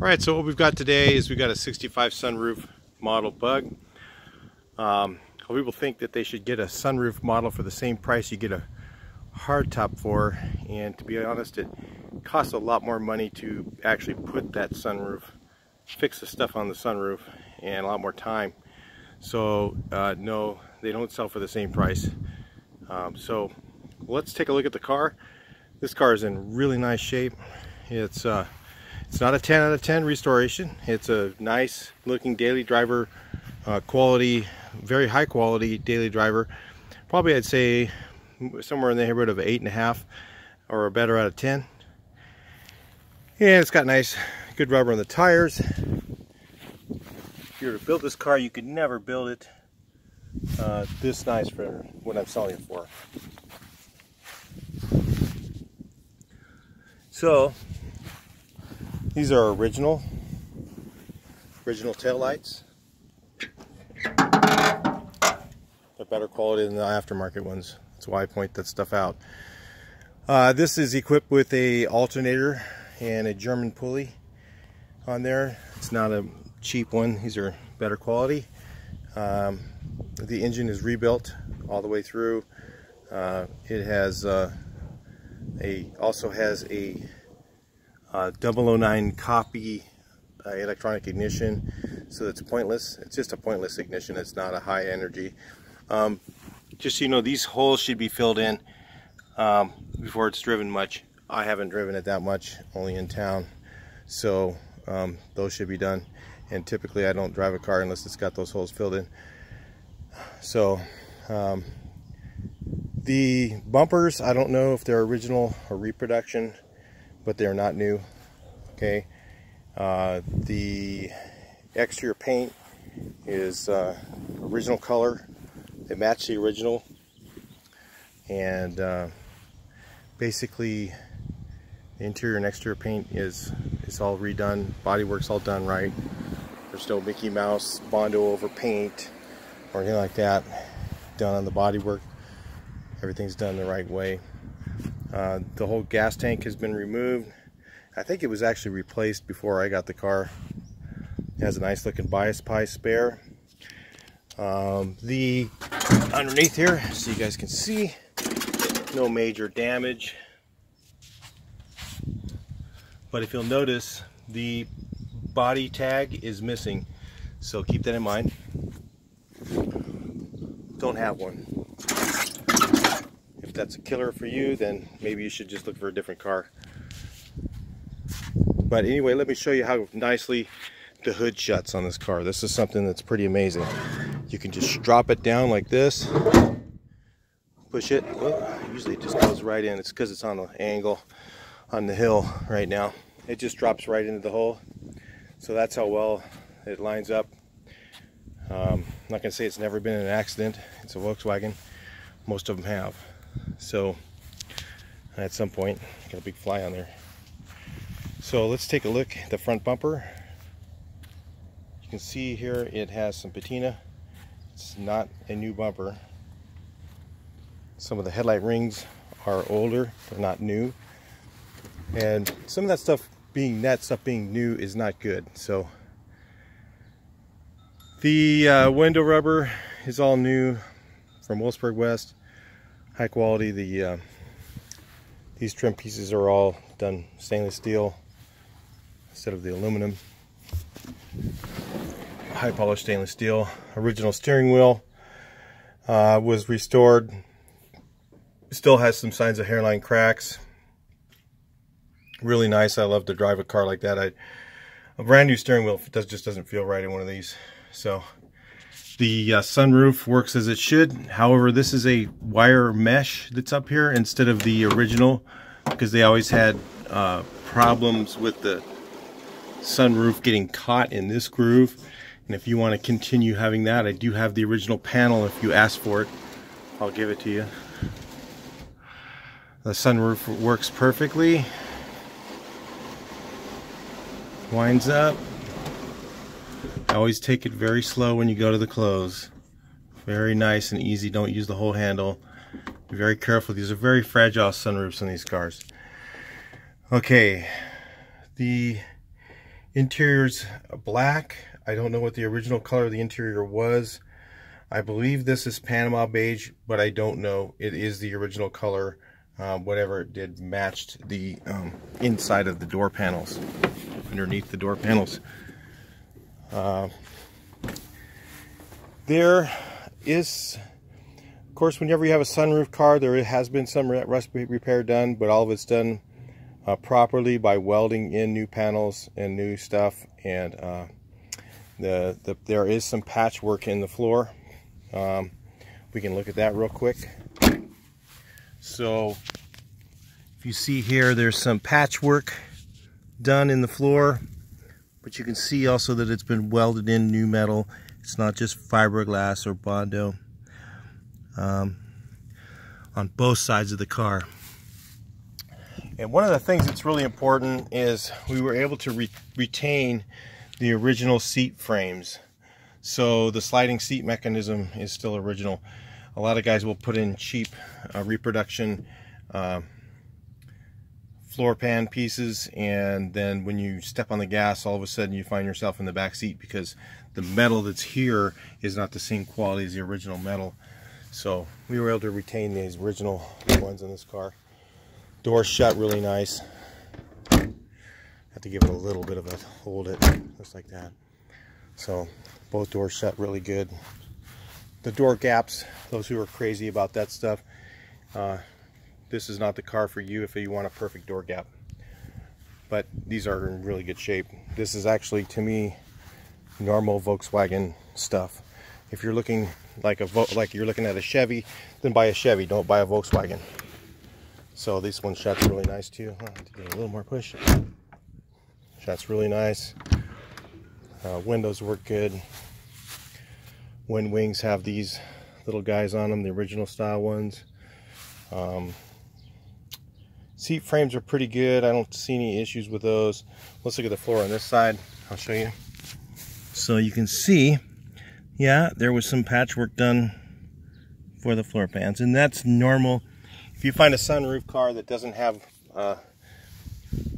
All right, so what we've got today is we've got a 65 sunroof model bug. Um, people think that they should get a sunroof model for the same price you get a hardtop for, and to be honest, it costs a lot more money to actually put that sunroof, fix the stuff on the sunroof, and a lot more time. So uh, no, they don't sell for the same price. Um, so let's take a look at the car. This car is in really nice shape. It's uh, it's not a 10 out of 10 restoration. It's a nice looking daily driver uh, quality, very high quality daily driver. Probably I'd say somewhere in the neighborhood of eight and a half or a better out of 10. And it's got nice, good rubber on the tires. If you were to build this car, you could never build it uh, this nice for what I'm selling it for. So, these are original, original tail lights. They're better quality than the aftermarket ones. That's why I point that stuff out. Uh, this is equipped with a alternator and a German pulley on there. It's not a cheap one. These are better quality. Um, the engine is rebuilt all the way through. Uh, it has uh, a also has a uh, 009 copy uh, electronic ignition. So it's pointless. It's just a pointless ignition. It's not a high energy. Um, just so you know these holes should be filled in um, before it's driven much. I haven't driven it that much only in town. So um, those should be done. And typically I don't drive a car unless it's got those holes filled in. So um, the bumpers I don't know if they're original or reproduction but they're not new. Okay, uh, the exterior paint is uh, original color. They match the original, and uh, basically the interior and exterior paint is is all redone. Bodywork's all done right. There's no Mickey Mouse Bondo over paint or anything like that done on the bodywork. Everything's done the right way. Uh, the whole gas tank has been removed. I think it was actually replaced before I got the car. It has a nice looking bias ply spare. Um, the underneath here, so you guys can see, no major damage. But if you'll notice, the body tag is missing. So keep that in mind. Don't have one that's a killer for you, then maybe you should just look for a different car. But anyway, let me show you how nicely the hood shuts on this car. This is something that's pretty amazing. You can just drop it down like this, push it. Usually it just goes right in. It's because it's on an angle on the hill right now. It just drops right into the hole. So that's how well it lines up. Um, I'm not going to say it's never been an accident. It's a Volkswagen. Most of them have. So at some point, got a big fly on there. So let's take a look at the front bumper. You can see here it has some patina. It's not a new bumper. Some of the headlight rings are older, they're not new. And some of that stuff being that stuff being new is not good. So the uh, window rubber is all new from Wolfsburg West high quality. The uh, These trim pieces are all done stainless steel instead of the aluminum. High polished stainless steel. Original steering wheel uh, was restored. Still has some signs of hairline cracks. Really nice. I love to drive a car like that. I, a brand new steering wheel does, just doesn't feel right in one of these. So the uh, sunroof works as it should. However, this is a wire mesh that's up here instead of the original because they always had uh, problems with the sunroof getting caught in this groove. And if you want to continue having that, I do have the original panel if you ask for it. I'll give it to you. The sunroof works perfectly. Winds up. Always take it very slow when you go to the close. Very nice and easy. Don't use the whole handle. Be very careful. These are very fragile sunroofs on these cars. Okay. The Interior's black. I don't know what the original color of the interior was. I believe this is Panama beige, but I don't know. It is the original color. Uh, whatever it did matched the um, inside of the door panels, underneath the door panels. Uh, there is, of course, whenever you have a sunroof car, there has been some rust repair done, but all of it's done uh, properly by welding in new panels and new stuff. And uh, the, the, there is some patchwork in the floor. Um, we can look at that real quick. So if you see here, there's some patchwork done in the floor, but you can see also that it's been welded in new metal it's not just fiberglass or Bondo um, on both sides of the car. And one of the things that's really important is we were able to re retain the original seat frames. So the sliding seat mechanism is still original. A lot of guys will put in cheap uh, reproduction uh, floor pan pieces and then when you step on the gas all of a sudden you find yourself in the back seat because the metal that's here is not the same quality as the original metal. So we were able to retain these original ones in this car. Door shut really nice. Have to give it a little bit of a hold it, just like that. So both doors shut really good. The door gaps, those who are crazy about that stuff, uh, this is not the car for you if you want a perfect door gap. But these are in really good shape. This is actually, to me, normal Volkswagen stuff. If you're looking like a like you're looking at a Chevy, then buy a Chevy. Don't buy a Volkswagen. So this one shuts really nice too. To give it a little more push. Shuts really nice. Uh, windows work good. Wind wings have these little guys on them, the original style ones. Um, seat frames are pretty good. I don't see any issues with those. Let's look at the floor on this side. I'll show you. So you can see, yeah, there was some patchwork done for the floor pans, and that's normal. If you find a sunroof car that doesn't have uh,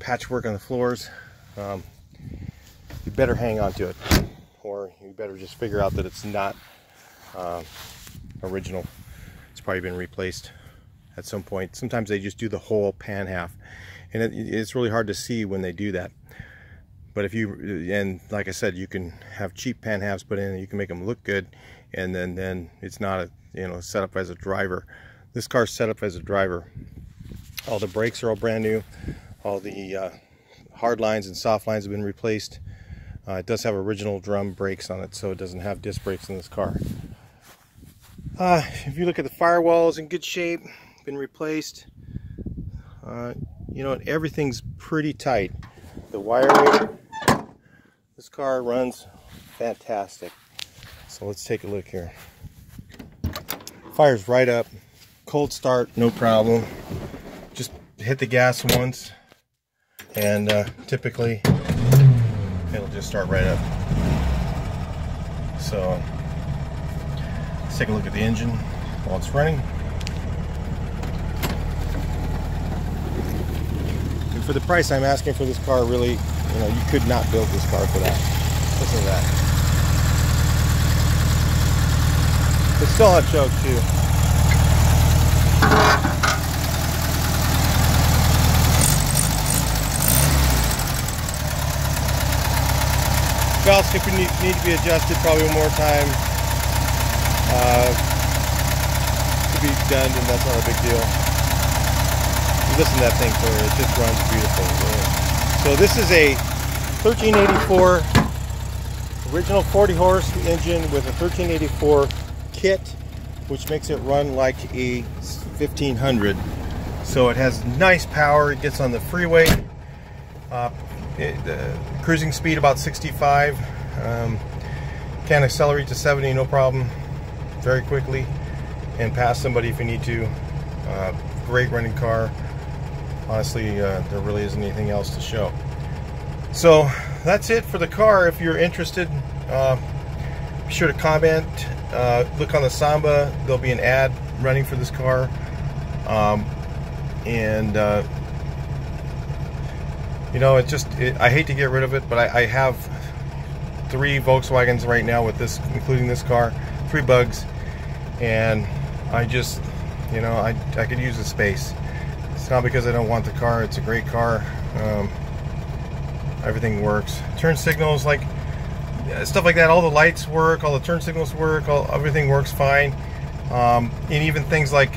patchwork on the floors, um, you better hang on to it, or you better just figure out that it's not uh, original. It's probably been replaced at some point. Sometimes they just do the whole pan half, and it, it's really hard to see when they do that. But if you and like I said you can have cheap pan halves put in you can make them look good and then then it's not a you know set up as a driver. This car's set up as a driver. All the brakes are all brand new. All the uh, hard lines and soft lines have been replaced. Uh, it does have original drum brakes on it so it doesn't have disc brakes in this car. Uh, if you look at the firewalls in good shape been replaced uh, you know everything's pretty tight the wiring this car runs fantastic. So let's take a look here. Fires right up. Cold start, no problem. Just hit the gas once and uh, typically it'll just start right up. So let's take a look at the engine while it's running. For the price I'm asking for this car, really you know, you could not build this car for that. Listen to that. It's still a choke too. Valve skipper need, need to be adjusted probably one more time. Uh, to be done, and that's not a big deal. Listen to that thing for it just runs beautiful. So this is a 1384 original 40 horse engine with a 1384 kit which makes it run like a 1500 so it has nice power it gets on the freeway uh, it, uh, cruising speed about 65 um, can accelerate to 70 no problem very quickly and pass somebody if you need to uh, great running car honestly, uh, there really isn't anything else to show. So that's it for the car. If you're interested, uh, be sure to comment. Uh, look on the Samba. There'll be an ad running for this car. Um, and uh, you know, it just, it, I hate to get rid of it, but I, I have three Volkswagens right now with this, including this car, three bugs, and I just, you know, I, I could use the space. Not because I don't want the car, it's a great car. Um, everything works. Turn signals, like, stuff like that, all the lights work, all the turn signals work, all, everything works fine. Um, and even things like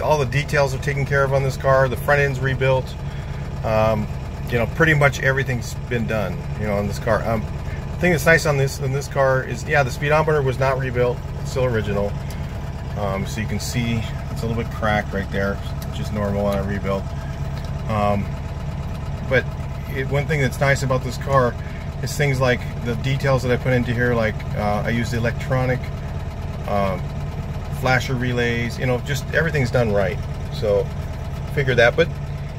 all the details are taken care of on this car. The front end's rebuilt. Um, you know, pretty much everything's been done, you know, on this car. Um, the thing that's nice on this on this car is, yeah, the speedometer was not rebuilt. It's still original. Um, so you can see it's a little bit cracked right there, is normal on a rebuild. Um, but it, one thing that's nice about this car is things like the details that I put into here, like uh, I use the electronic um, flasher relays, you know, just everything's done right. So figure that, but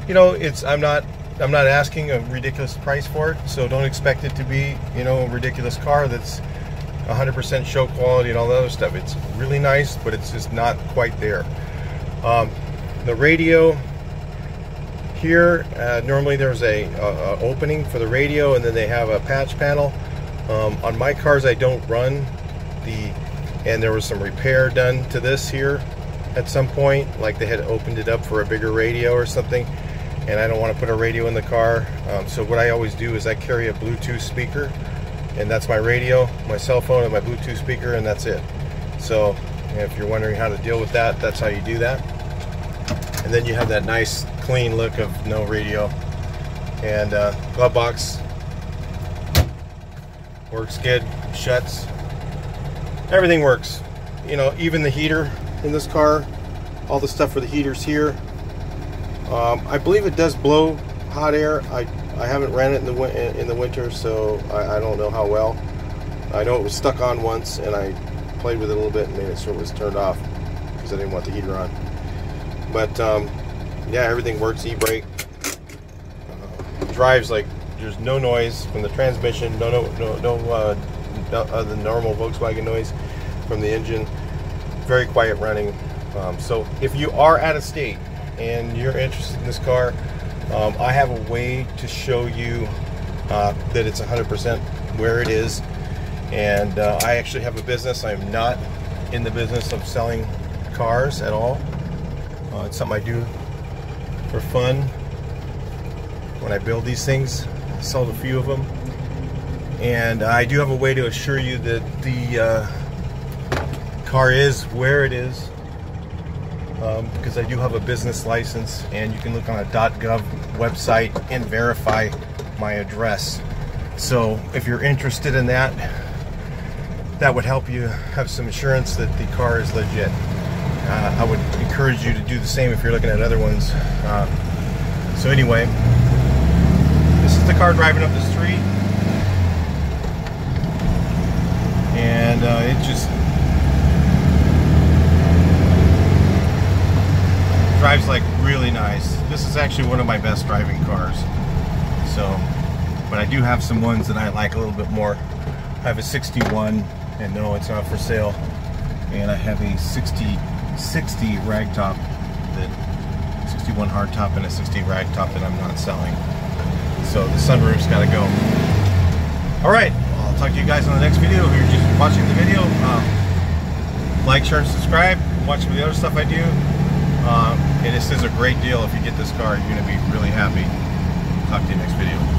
you know, it's I'm not I'm not asking a ridiculous price for it, so don't expect it to be, you know, a ridiculous car that's 100% show quality and all the other stuff. It's really nice, but it's just not quite there. Um, the radio here, uh, normally there's a, a, a, opening for the radio, and then they have a patch panel. Um, on my cars, I don't run the, and there was some repair done to this here at some point, like they had opened it up for a bigger radio or something and I don't want to put a radio in the car. Um, so what I always do is I carry a Bluetooth speaker and that's my radio, my cell phone and my Bluetooth speaker and that's it. So if you're wondering how to deal with that, that's how you do that. And then you have that nice clean look of no radio. And uh, glove box works good, shuts. Everything works. You know, even the heater in this car, all the stuff for the heaters here, um, I believe it does blow hot air. I, I haven't ran it in the in the winter, so I, I, don't know how well. I know it was stuck on once, and I played with it a little bit and made it so it was turned off because I didn't want the heater on. But um, yeah, everything works. E-brake uh, drives like there's no noise from the transmission. No no no no uh, other than normal Volkswagen noise from the engine. Very quiet running. Um, so if you are out of state and you're interested in this car, um, I have a way to show you uh, that it's 100% where it is. And uh, I actually have a business. I'm not in the business of selling cars at all. Uh, it's something I do for fun. When I build these things, I sold a few of them. And I do have a way to assure you that the uh, car is where it is um, because I do have a business license and you can look on a .gov website and verify my address. So if you're interested in that, that would help you have some assurance that the car is legit. Uh, I would encourage you to do the same if you're looking at other ones. Uh, so anyway, this is the car driving up the street. And uh, it just drives like really nice. This is actually one of my best driving cars. So, but I do have some ones that I like a little bit more. I have a 61 and no, it's not for sale. And I have a 60, 60 ragtop that 61 hardtop and a 60 ragtop that I'm not selling. So the sunroof's got to go. All right, I'll talk to you guys on the next video. If you're just watching the video, um, like, share, and subscribe. Watch some of the other stuff I do. Um, and this is a great deal. If you get this car, you're going to be really happy. Talk to you next video.